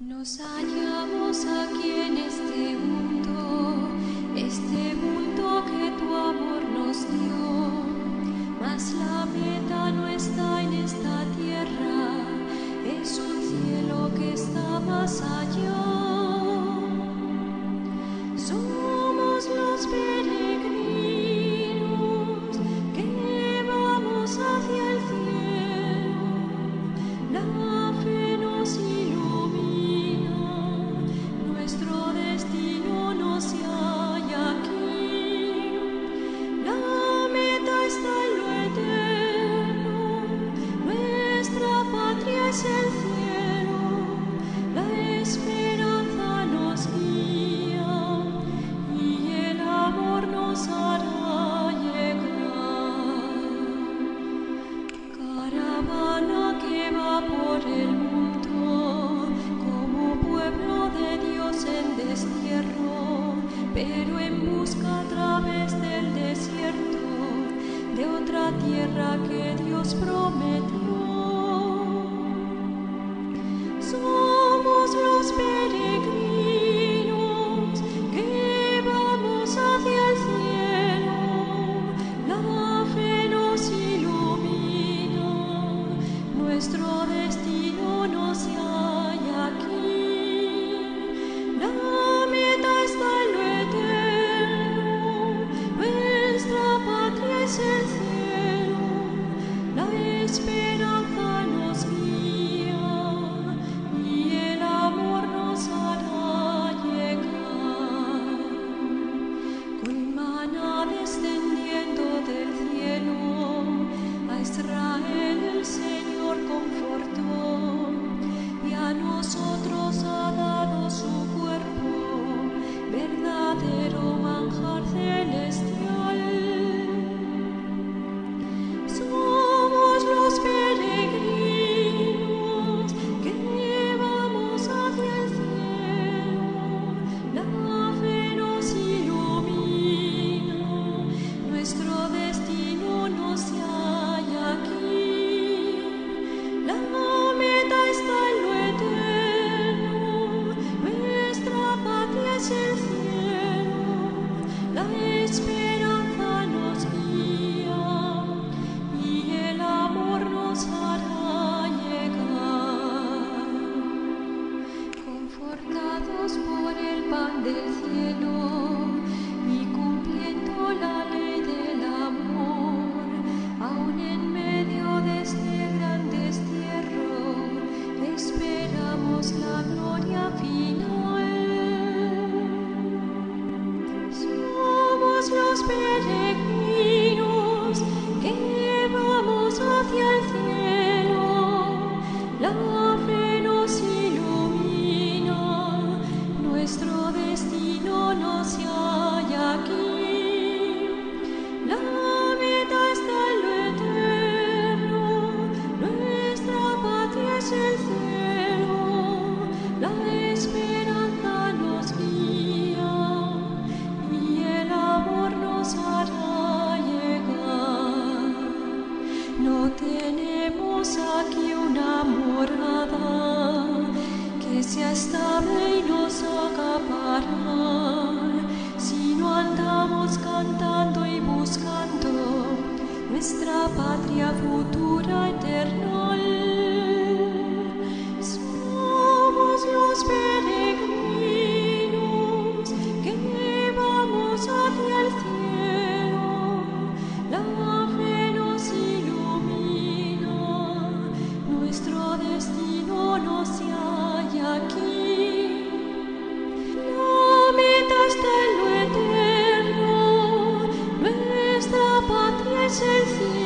Nos hallamos aquí en este mundo, este mundo que tu amor nos dio, mas la meta no está en esta tierra, es un cielo que está más allá. tierra que Dios prometió. Somos los peregrinos que vamos hacia el cielo. La fe nos ilumina, nuestro destino nos llama. por el pan del cielo y cumpliendo la ley del amor. Aún en medio de este gran destierro esperamos la gloria final. nos acaparan, si no andamos cantando y buscando nuestra patria futura eterna. Somos los peregrinos que vamos hacia el cielo, la fe nos ilumina, nuestro destino no se halla aquí. to thee.